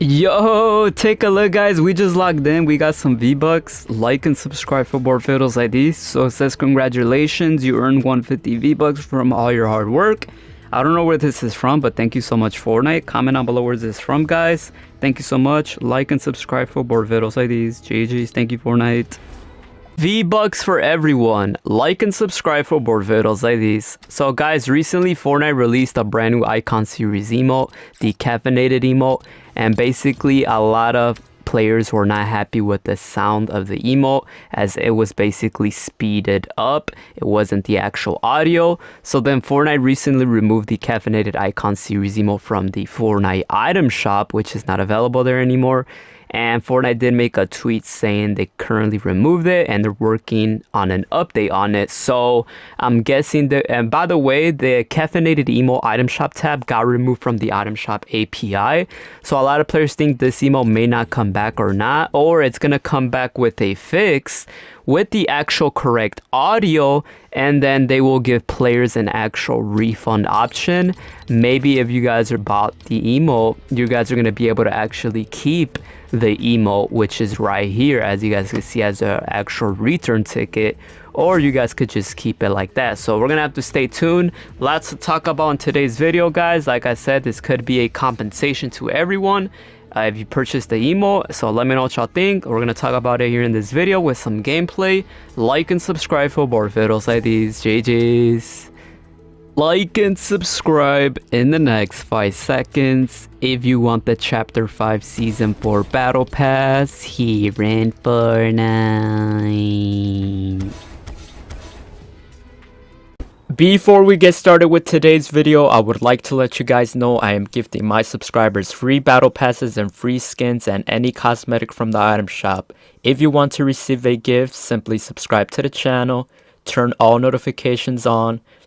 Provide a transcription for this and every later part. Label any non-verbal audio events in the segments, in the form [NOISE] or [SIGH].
Yo, take a look guys, we just logged in, we got some V-Bucks, like and subscribe for more Fiddles these. So it says congratulations, you earned 150 V-Bucks from all your hard work. I don't know where this is from, but thank you so much Fortnite. Comment down below where this is from guys. Thank you so much, like and subscribe for more like these. GG's, thank you Fortnite. V-Bucks for everyone. Like and subscribe for more videos like these. So guys, recently Fortnite released a brand new icon series emote, the caffeinated emote, and basically a lot of players were not happy with the sound of the emote as it was basically speeded up. It wasn't the actual audio. So then Fortnite recently removed the caffeinated icon series emote from the Fortnite item shop, which is not available there anymore. And Fortnite did make a tweet saying they currently removed it and they're working on an update on it. So I'm guessing that, and by the way, the caffeinated emo item shop tab got removed from the item shop API. So a lot of players think this emo may not come back or not, or it's gonna come back with a fix with the actual correct audio and then they will give players an actual refund option. Maybe if you guys are bought the emo, you guys are going to be able to actually keep the emo, which is right here, as you guys can see as an actual return ticket, or you guys could just keep it like that. So we're to have to stay tuned. Lots to talk about in today's video, guys. Like I said, this could be a compensation to everyone uh, if you purchased the emo. So let me know what y'all think. We're gonna talk about it here in this video with some gameplay. Like and subscribe for more videos like these. JJ's. Like and subscribe in the next 5 seconds if you want the Chapter 5 Season 4 Battle Pass here in Fortnite. Before we get started with today's video, I would like to let you guys know I am gifting my subscribers free battle passes and free skins and any cosmetic from the item shop. If you want to receive a gift, simply subscribe to the channel, turn all notifications on,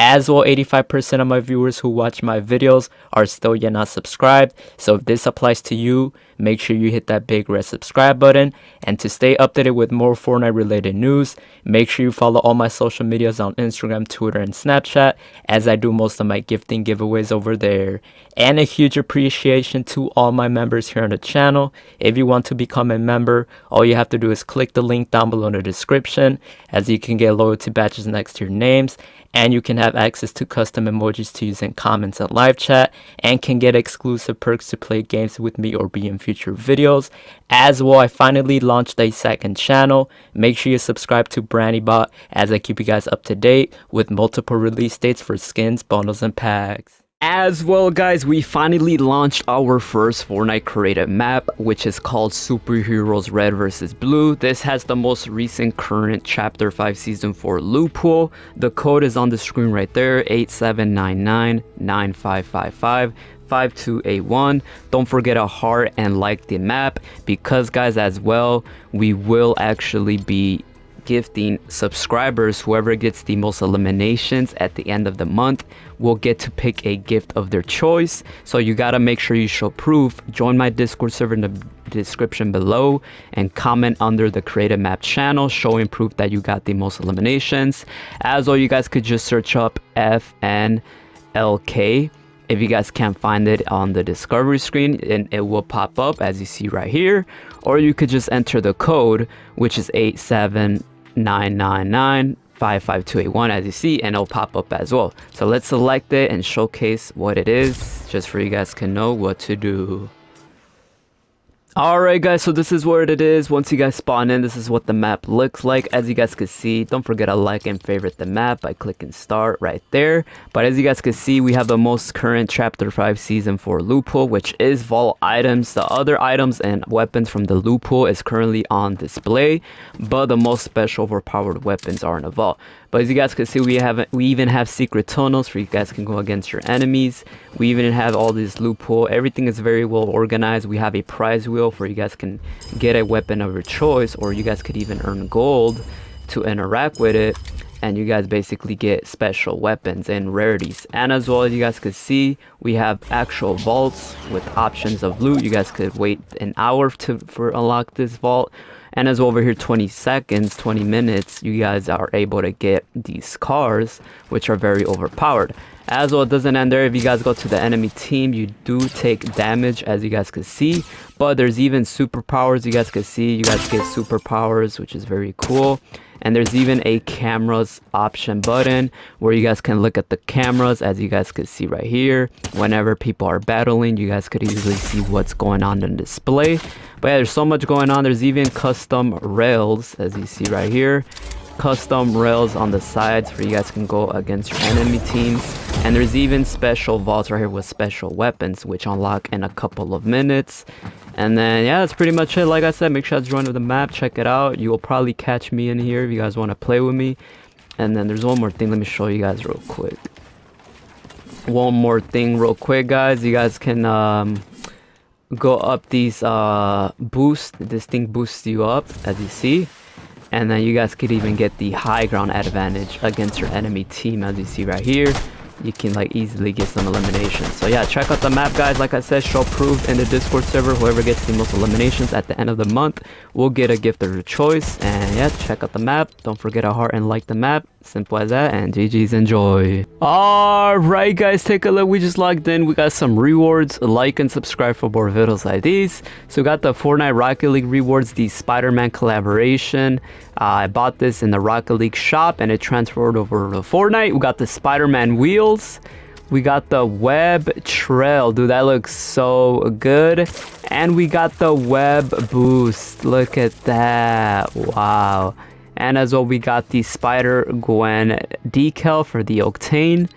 As well, 85% of my viewers who watch my videos are still yet not subscribed. So if this applies to you, make sure you hit that big red subscribe button. And to stay updated with more Fortnite related news, make sure you follow all my social medias on Instagram, Twitter, and Snapchat as I do most of my gifting giveaways over there. And a huge appreciation to all my members here on the channel. If you want to become a member, all you have to do is click the link down below in the description as you can get loyalty badges next to your names and you can have access to custom emojis to use in comments and live chat and can get exclusive perks to play games with me or be in future videos. As well i finally launched a second channel. Make sure you subscribe to BraniBot as i keep you guys up to date with multiple release dates for skins bundles and packs as well guys, we finally launched our first Fortnite created map, which is called Superheroes Red vs. Blue. This has the most recent current Chapter 5 Season 4 loophole. The code is on the screen right there, 87999555. 5281 don't forget a heart and like the map because guys as well we will actually be gifting subscribers, whoever gets the most eliminations at the end of the month will get to pick a gift of their choice. So you gotta make sure you show proof. Join my Discord server in the description below and comment under the creative map channel showing proof that you got the most eliminations. As well, you guys could just search up FNLK if you guys can't find it on the discovery screen and it will pop up as you see right here or you could just enter the code which is 87 999 55281 as you see and it'll pop up as well. So let's select it and showcase what it is just for you guys can know what to do Alright guys, so this is what it is. Once you guys spawn in, this is what the map looks like. As you guys can see, don't forget to like and favorite the map by clicking start right there. But as you guys can see, we have the most current Chapter 5 Season 4 loophole, which is vault items. The other items and weapons from the loophole is currently on display, but the most special overpowered weapons are in the vault. But as you guys can see, we have we even have secret tunnels where you guys can go against your enemies. We even have all this loophole. Everything is very well organized. We have a prize wheel where you guys can get a weapon of your choice or you guys could even earn gold to interact with it and you guys basically get special weapons and rarities and as well as you guys could see we have actual vaults with options of loot you guys could wait an hour to for unlock this vault and as over here 20 seconds 20 minutes you guys are able to get these cars which are very overpowered. As well it doesn't end there. If you guys go to the enemy team you do take damage as you guys can see. But there's even superpowers. You guys can see you guys get superpowers which is very cool and there's even a cameras option button where you guys can look at the cameras as you guys can see right here. Whenever people are battling you guys could easily see what's going on in display. But yeah there's so much going on. There's even custom rails as you see right here. Custom rails on the sides where you guys can go against your enemy teams. And there's even special vaults right here with special weapons which unlock in a couple of minutes and then yeah that's pretty much it. Like i said make sure to join the map check it out. You will probably catch me in here if you guys want to play with me. And then there's one more thing let me show you guys real quick. One more thing real quick guys. You guys can um go up these uh boost this thing boosts you up as you see. And then you guys could even get the high ground advantage against your enemy team as you see right here you can like easily get some eliminations. So yeah check out the map guys. Like i said show proof in the discord server. Whoever gets the most eliminations at the end of the month will get a gift of your choice. And yeah check out the map. Don't forget to heart and like the map simple as that and ggs enjoy. All right guys take a look. We just logged in. We got some rewards. Like and subscribe for more videos like these. So we got the fortnite rocket league rewards the spider-man collaboration. Uh, i bought this in the rocket league shop and it transferred over to fortnite. We got the spider-man wheels. We got the web trail. Dude that looks so good. And we got the web boost. Look at that. Wow and as well, we got the Spider-Gwen decal for the Octane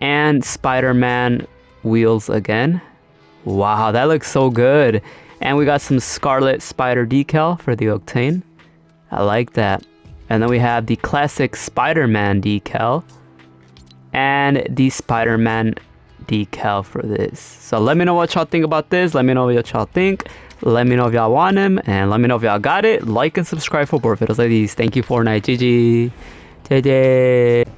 and Spider-Man wheels again. Wow, that looks so good. And we got some Scarlet Spider decal for the Octane. I like that. And then we have the classic Spider-Man decal and the Spider-Man decal for this. So let me know what y'all think about this. Let me know what y'all think. Let me know if y'all want him, and let me know if y'all got it. Like and subscribe for more videos like these. Thank you, Fortnite. GG. JJ.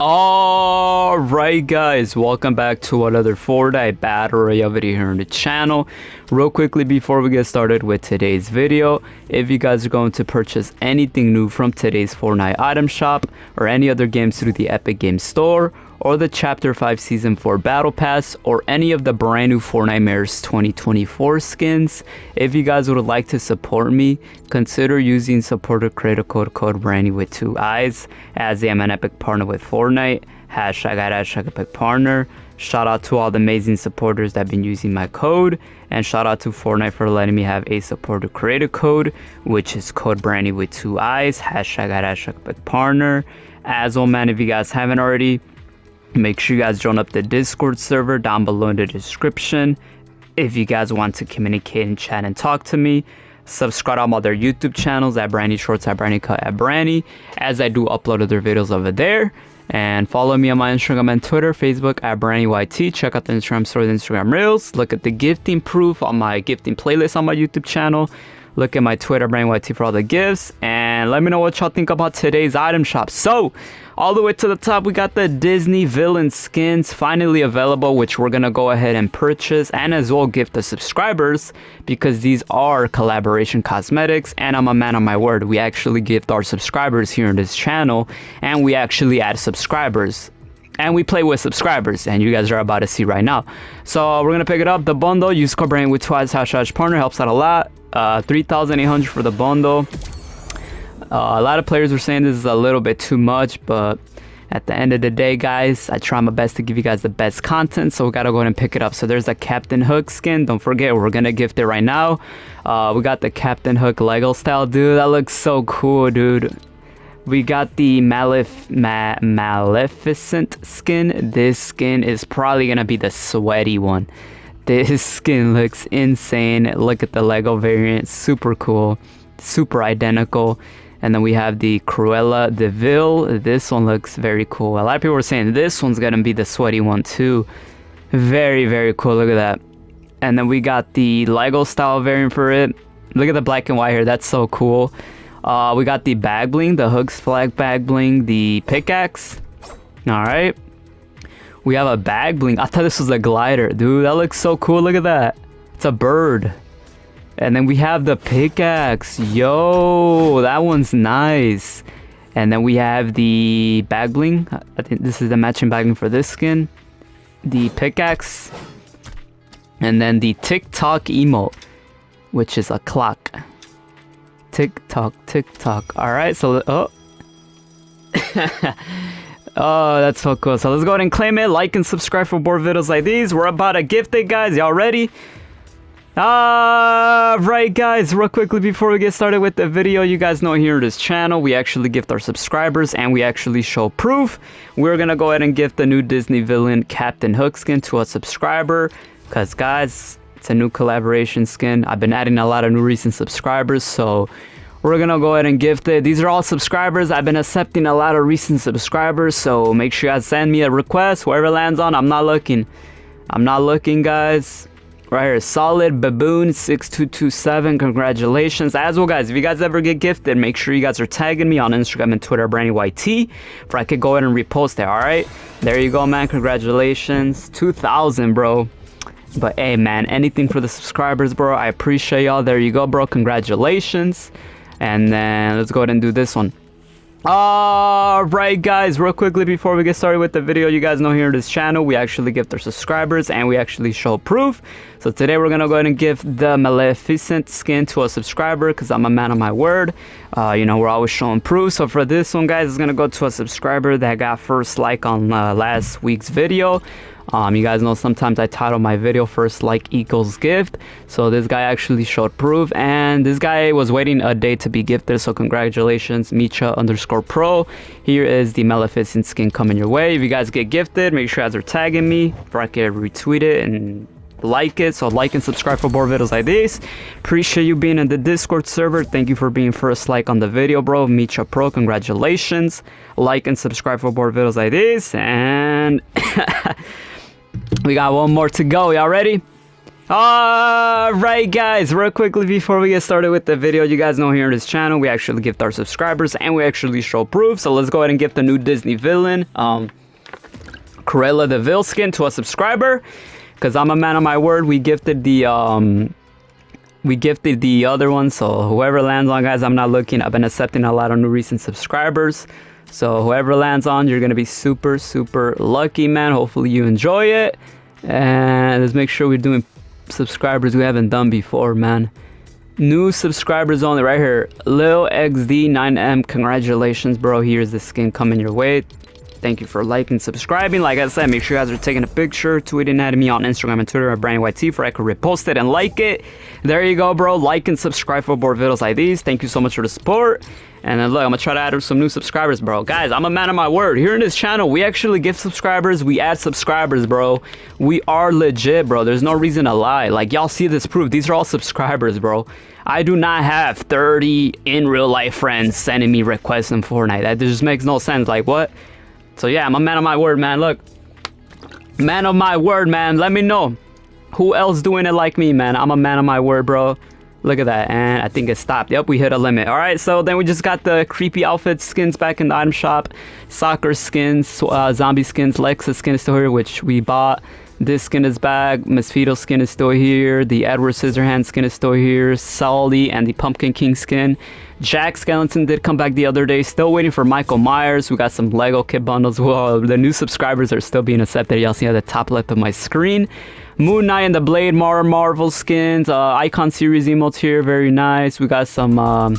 Alright guys, welcome back to another Fortnite Battle Royale video here on the channel. Real quickly before we get started with today's video, if you guys are going to purchase anything new from today's Fortnite item shop or any other games through the Epic Games Store or the Chapter 5 Season 4 Battle Pass, or any of the brand new Fortnitemares 2024 skins. If you guys would like to support me, consider using supporter creator code code Brani with two eyes, as I am an epic partner with Fortnite. Hashtag at hashtag epic partner. Shout out to all the amazing supporters that have been using my code, and shout out to Fortnite for letting me have a supporter creator code, which is code Brani with two eyes. Hashtag at hashtag epic partner. As well, man, if you guys haven't already, Make sure you guys join up the Discord server down below in the description. If you guys want to communicate and chat and talk to me, subscribe on my other YouTube channels at Brani Shorts, at Brani Cuh, at Brani, as I do upload other videos over there. And follow me on my Instagram and Twitter, Facebook at BraniYT. Check out the Instagram story, the Instagram Reels. Look at the gifting proof on my gifting playlist on my YouTube channel. Look at my Twitter, BraniYT for all the gifts. And let me know what y'all think about today's item shop. So, all the way to the top, we got the Disney villain skins finally available, which we're gonna go ahead and purchase and as well gift the subscribers because these are collaboration cosmetics. And I'm a man on my word, we actually gift our subscribers here in this channel and we actually add subscribers. And we play with subscribers and you guys are about to see right now. So we're gonna pick it up the bundle. Use code brain with twice hashtag partner. Helps out a lot. Uh 3800 for the bundle a lot of players were saying this is a little bit too much, but at the end of the day, guys, I try my best to give you guys the best content, so we gotta go ahead and pick it up. So there's a Captain Hook skin. Don't forget, we're gonna gift it right now. Uh, we got the Captain Hook Lego style, dude. That looks so cool, dude. We got the Malef Ma Maleficent skin. This skin is probably gonna be the sweaty one. This [LAUGHS] skin looks insane. Look at the Lego variant, super cool, super identical. And then we have the Cruella de Vil. This one looks very cool. A lot of people were saying this one's gonna be the sweaty one too. Very, very cool. Look at that. And then we got the Lego style variant for it. Look at the black and white here. That's so cool. Uh, we got the bag bling, the Hooks flag bag bling, the pickaxe. All right. We have a bag bling. I thought this was a glider. Dude, that looks so cool. Look at that. It's a bird. And then we have the pickaxe. Yo, that one's nice. And then we have the bag bling. I think this is the matching bag bling for this skin. The pickaxe. And then the TikTok emote, which is a clock. Tick tock. Alright, so oh. [LAUGHS] oh, that's so cool. So let's go ahead and claim it. Like and subscribe for more videos like these. We're about to gift it, guys. Y'all ready? Alright guys, real quickly before we get started with the video, you guys know here in this channel, we actually gift our subscribers and we actually show proof. We're gonna go ahead and gift the new Disney villain Captain Hook skin to a subscriber. Cause guys, it's a new collaboration skin. I've been adding a lot of new recent subscribers, so we're gonna go ahead and gift it. These are all subscribers. I've been accepting a lot of recent subscribers, so make sure you guys send me a request. Whoever lands on, I'm not looking. I'm not looking, guys. Right here, Solid Baboon 6227. Congratulations. As well, guys, if you guys ever get gifted, make sure you guys are tagging me on Instagram and Twitter, BraniYT, for I could go ahead and repost it. All right, there you go, man. Congratulations, 2,000, bro. But hey, man, anything for the subscribers, bro. I appreciate y'all. There you go, bro. Congratulations. And then let's go ahead and do this one. Alright guys, real quickly before we get started with the video, you guys know here on this channel, we actually gift our subscribers and we actually show proof. So today we're going to go ahead and give the Maleficent skin to a subscriber because I'm a man of my word. Uh, you know, we're always showing proof. So for this one, guys, it's going to go to a subscriber that got first like on uh, last week's video. Um, you guys know sometimes I title my video first like equals gift. So this guy actually showed proof and this guy was waiting a day to be gifted. So congratulations, Micha underscore pro. Here is the Maleficent skin coming your way. If you guys get gifted, make sure you guys are tagging me for I can retweet it and like it so like and subscribe for more videos like this appreciate you being in the discord server thank you for being first like on the video bro Micha pro congratulations like and subscribe for more videos like this and [LAUGHS] We got one more to go. Y'all ready? Alright guys, real quickly before we get started with the video, you guys know here on this channel, we actually gift our subscribers and we actually show proof. So let's go ahead and gift the new Disney villain, um, Cruella de Vil skin to a subscriber. Because I'm a man of my word, we gifted the, um, we gifted the other one. So whoever lands on, guys, I'm not looking. I've been accepting a lot of new recent subscribers. So whoever lands on, you're to be super, super lucky, man. Hopefully you enjoy it. And let's make sure we're doing subscribers we haven't done before, man. New subscribers only right here. Lil XD9M, congratulations, bro. Here's the skin coming your way. Thank you for liking, subscribing. Like I said, make sure you guys are taking a picture, tweeting at me on Instagram and Twitter at BraniYT for I could repost it and like it. There you go, bro. Like and subscribe for more videos like these. Thank you so much for the support. And then look, I'm gonna try to add some new subscribers, bro. Guys, I'm a man of my word. Here in this channel, we actually give subscribers, we add subscribers, bro. We are legit, bro. There's no reason to lie. Like, y'all see this proof. These are all subscribers, bro. I do not have 30 in real life friends sending me requests in Fortnite. That just makes no sense. Like, what? So yeah, I'm a man of my word, man. Look, man of my word, man. Let me know who else doing it like me, man. I'm a man of my word, bro. Look at that, and I think it stopped. Yep, we hit a limit. All right, so then we just got the creepy outfit skins back in the item shop. Soccer skins, uh, zombie skins, Lexus skin is still here, which we bought. This skin is back. Mosquito skin is still here. The Edward Scissorhands skin is still here. Sally and the Pumpkin King skin. Jack Skellington did come back the other day. Still waiting for Michael Myers. We got some Lego kit bundles. [LAUGHS] Well, the new subscribers are still being accepted. Y'all see at the top left of my screen. Moon Knight and the Blade Mar Marvel skins. Uh, Icon series emotes here. Very nice. We got some. Um,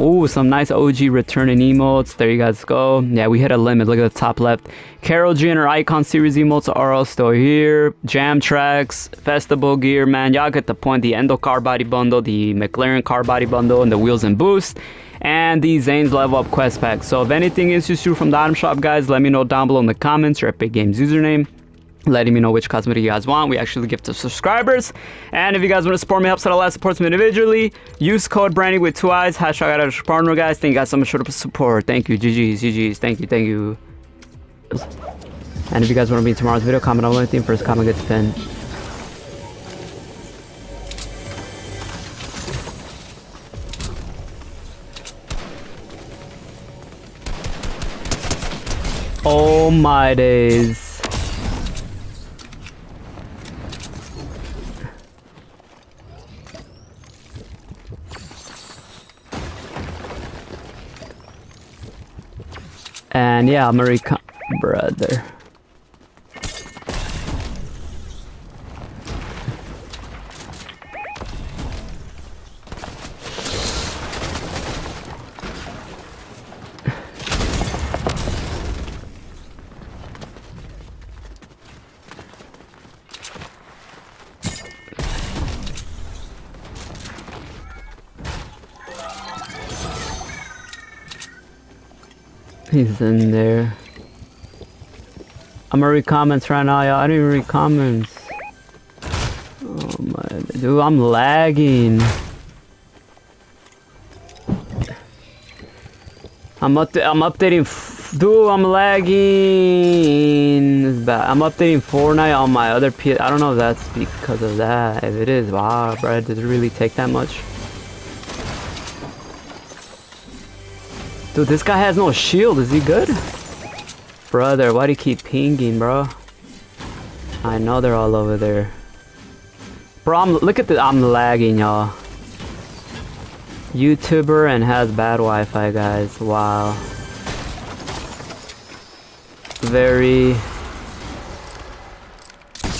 Ooh, some nice OG returning emotes. There you guys go. Yeah, we hit a limit. Look at the top left. Karol Jr. Icon Series emotes are all still here. Jam tracks, festival gear, man. Y'all get the point. The Endo car body bundle, the McLaren car body bundle, and the wheels and boost. And the Zane's level up quest pack. So if anything interests you from the item shop, guys, let me know down below in the comments your Epic Games username letting me know which cosmetic you guys want. We actually give to subscribers. And if you guys want to support me, help out a lot, supports me individually. Use code Brani with two eyes, hashtag out of partner, guys. Thank you guys so much for the support. Thank you. GG's, GG's. Thank you, thank you. And if you guys want to be in tomorrow's video, comment on the theme. First comment gets pinned. Oh my days. And yeah, I'm gonna brother. He's in there. I'm gonna read comments right now, y'all. I didn't even read comments. Oh my, dude, I'm lagging. I'm up. I'm updating. Dude, I'm lagging. I'm updating Fortnite on my other PS. I don't know if that's because of that. If it is, wow, bro, did it really take that much? Dude, this guy has no shield. Is he good? Brother, why do you keep pinging, bro? I know they're all over there. Bro, I'm, look at the- I'm lagging, y'all. YouTuber and has bad Wi-Fi, guys. Wow. Very...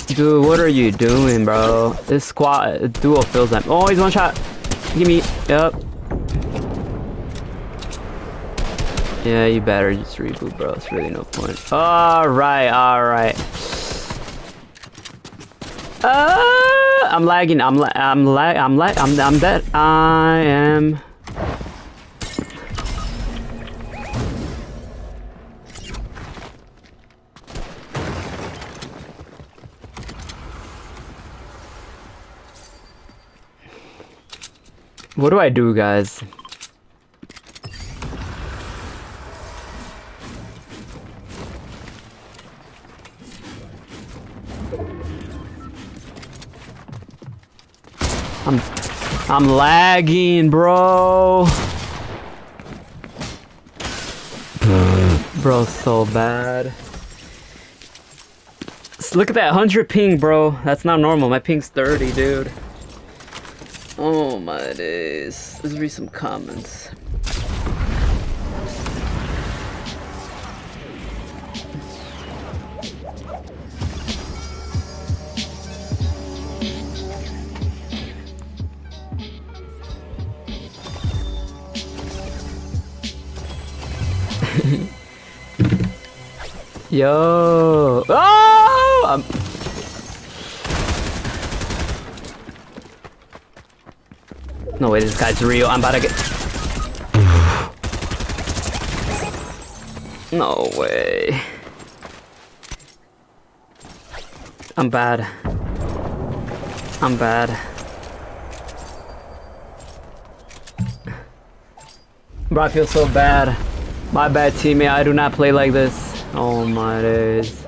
Dude, what are you doing, bro? This squad duo feels like- Oh, he's one shot! Give me- Yep. Yeah, you better just reboot, bro. It's really no point. Alright, alright. Uh, I'm lagging. I'm la I'm lag. I'm lag. I'm I'm dead. I am. What do I do, guys? I'm I'm lagging, bro. bro, so bad. Look at that 100 ping, bro. That's not normal. My ping's 30, dude. Oh my days. Let's read some comments. Yo. Oh! I'm... No way, this guy's real. I'm about to get. [SIGHS] No way. I'm bad. I'm bad. Bro, I feel so bad. My bad, teammate. I do not play like this. Oh my days.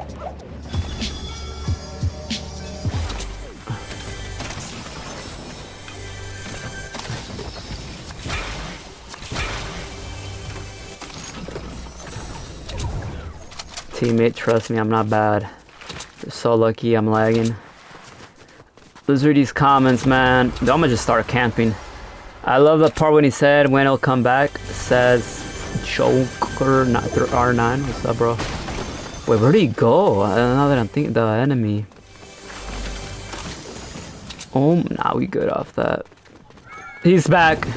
Teammate, trust me, I'm not bad. You're so lucky I'm lagging. Let's read these comments, man. I'm gonna just start camping. I love the part when he said when he'll come back. Says Joker not R9. What's up, bro? Wait, where'd he go? Now that I'm thinking, the enemy. Oh, now we good off that. He's back.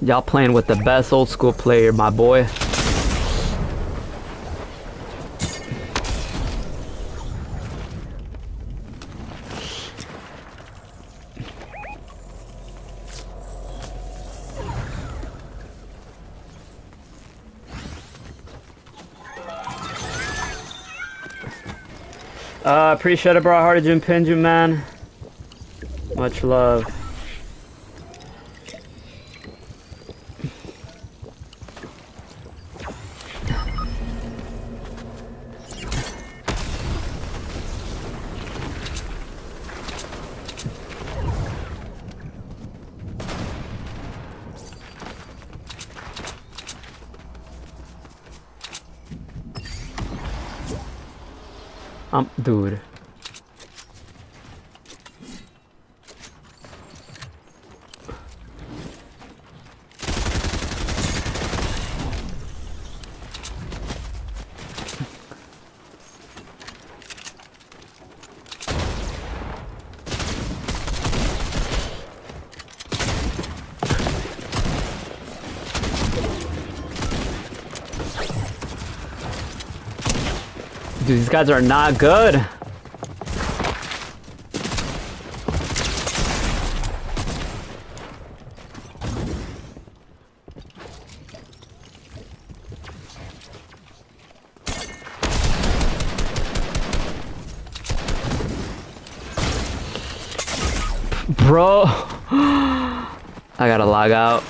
Y'all playing with the best old school player, my boy. Appreciate it, bro. Hearted Jim Pinju, man. Much love. Um, dude. These guys are not good. Bro, [GASPS] I gotta log out.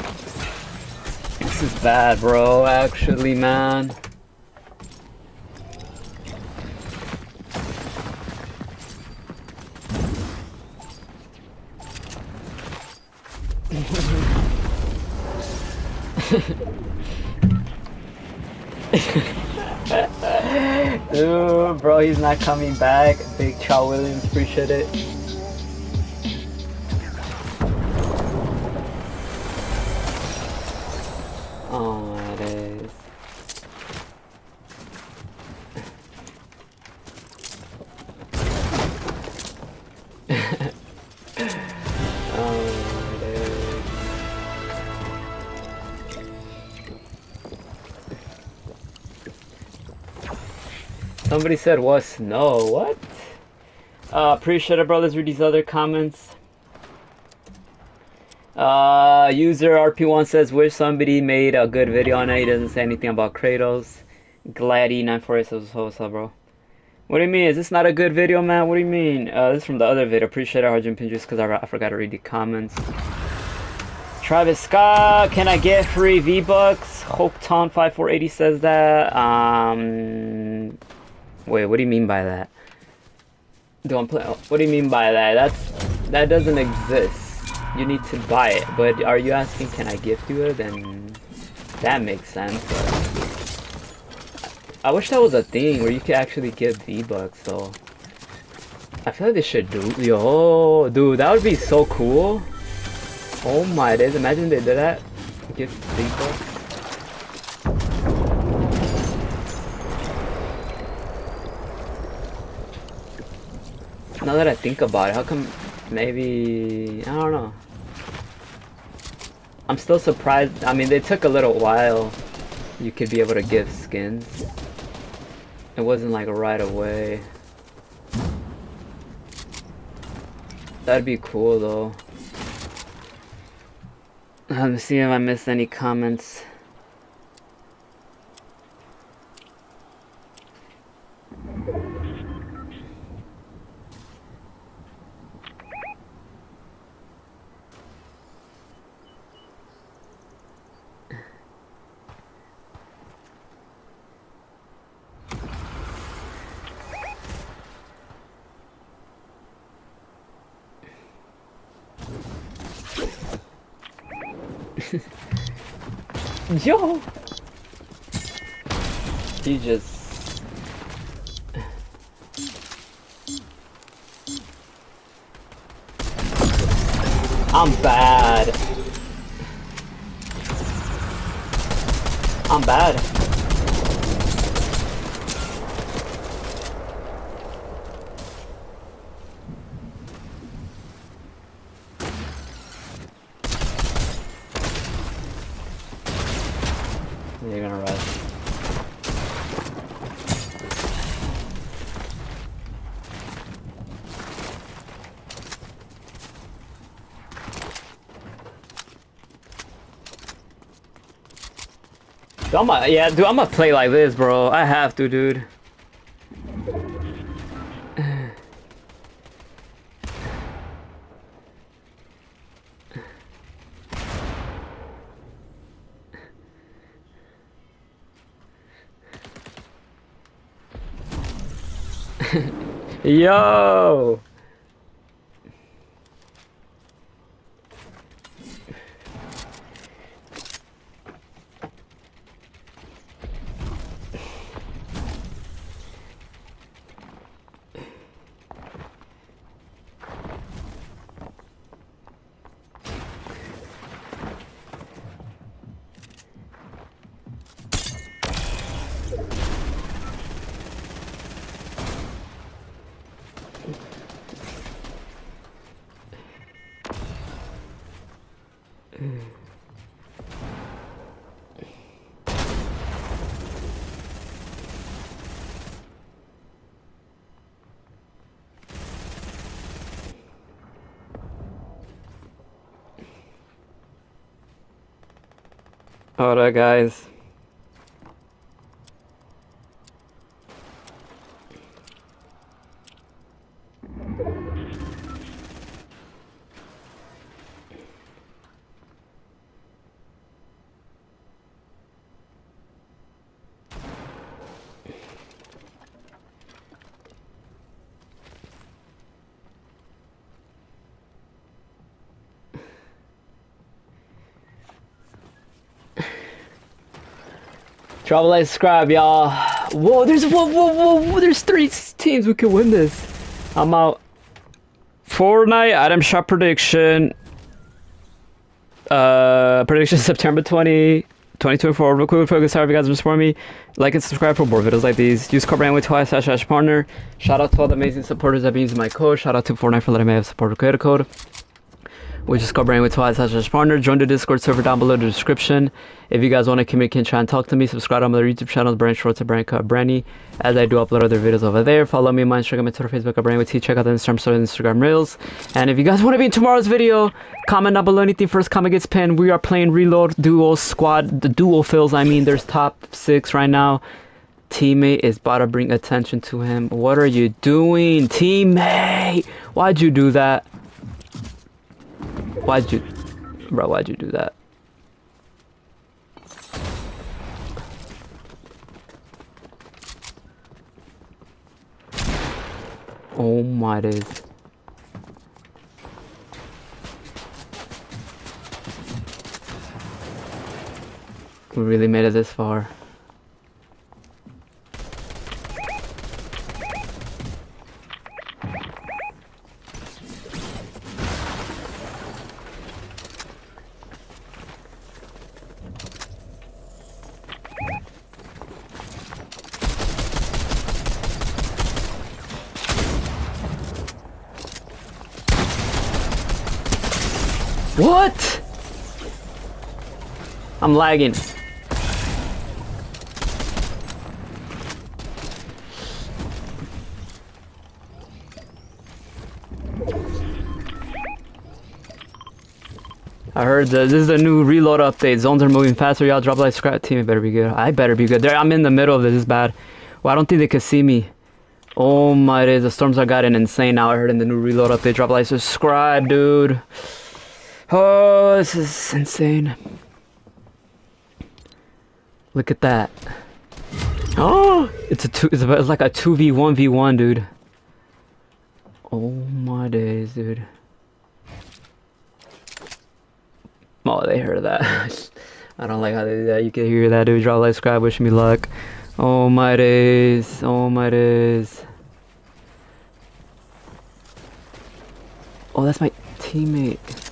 This is bad, bro, actually, man. [LAUGHS] Dude, bro, he's not coming back. Big Chow Williams, appreciate it. Somebody said was snow? What? Uh, appreciate it, brothers. Read these other comments. Uh, user RP1 says, wish somebody made a good video on it. He doesn't say anything about Kratos. Gladdy948 says, what's up, bro? What do you mean? Is this not a good video, man? What do you mean? Uh, this is from the other video. Appreciate it, Arjun Pinterest, because I, I forgot to read the comments. Travis Scott, can I get free V-Bucks? Hookton5480 says that. Um, wait, what do you mean by that? Don't play. What do you mean by that? That's that doesn't exist. You need to buy it. But are you asking, can I gift you it? Then that makes sense. I wish that was a thing where you could actually give V-Bucks. So I feel like they should do. Yo, dude, that would be so cool. Oh my days! Imagine they did that. Give V-Bucks. Now that I think about it, how come maybe I don't know. I'm still surprised. I mean, they took a little while. You could be able to give skins. It wasn't like right away. That'd be cool though. Let me see if I missed any comments. Yo! He just... I'm bad. I'm bad. You're gonna rush. Dude, I'm a, yeah, dude, I'm gonna play like this, bro. I have to, dude. [SIGHS] Yo! Alright, guys. A like, subscribe, y'all. Whoa, there's whoa, whoa, whoa, whoa, there's three teams who can win this. I'm out. Fortnite item shop prediction. Uh, prediction [LAUGHS] September 20, 2024. Real quick, focus. However, you guys support me, like and subscribe for more videos like these. Use code brand with twice slash slash partner. Shout out to all the amazing supporters that have using my code. Shout out to Fortnite for letting me have support credit code which is Brain with Twice as partner. Join the Discord server down below in the description. If you guys want to communicate, try and talk to me, subscribe on my YouTube channel, Brand Shorts and Brand Cut Brandy, as I do upload other videos over there. Follow me on my Instagram and Twitter, Facebook, Brain with T. Check out the Instagram story and Instagram Reels. And if you guys want to be in tomorrow's video, comment down below anything first comment gets pinned. We are playing Reload Duo Squad, the duo fills. I mean, there's top six right now. Teammate is about to bring attention to him. What are you doing, teammate? Why'd you do that? Why'd you... Bro, why'd you do that? Oh my days. We really made it this far. What? I'm lagging. I heard that this is a new reload update. Zones are moving faster. Y'all drop like scrap team. It better be good. I better be good. There, I'm in the middle of this. This is bad. Well, I don't think they can see me. Oh my days, the storms are getting insane now. I heard in the new reload update. Drop like subscribe, dude. Oh, this is insane. Look at that. Oh, it's a two. It's, about, it's like a two v one v one, dude. Oh my days, dude. Oh, they heard that. [LAUGHS] I don't like how they do that. You can hear that, dude. Drop like, subscribe, wish me luck. Oh my days. Oh my days. Oh, that's my teammate.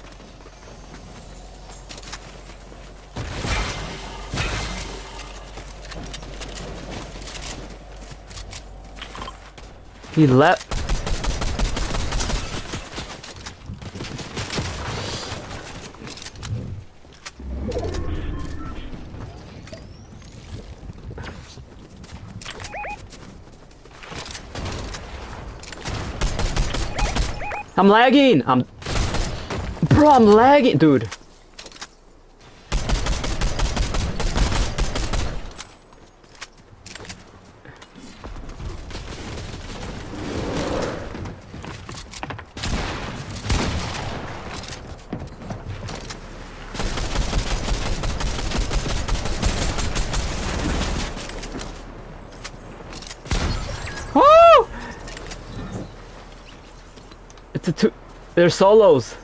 He left. I'm lagging. I'm Bro, I'm lagging, dude. A two. They're solos.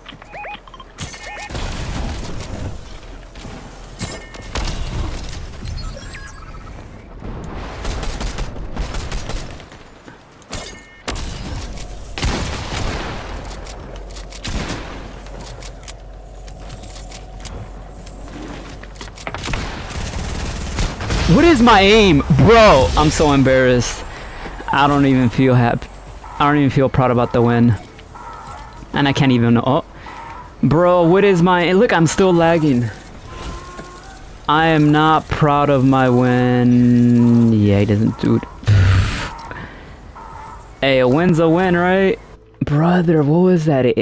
What is my aim? Bro, I'm so embarrassed. I don't even feel happy. I don't even feel proud about the win. And I can't even... Oh. Bro, what is my... Look, I'm still lagging. I am not proud of my win. Yeah, he doesn't... Dude. [SIGHS] hey, a win's a win, right? Brother, what was that?